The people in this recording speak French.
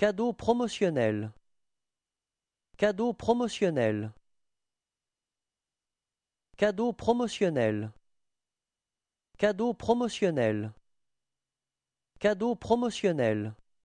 Cadeau promotionnel. Cadeau promotionnel. Cadeau promotionnel. Cadeau promotionnel. Cadeau promotionnel.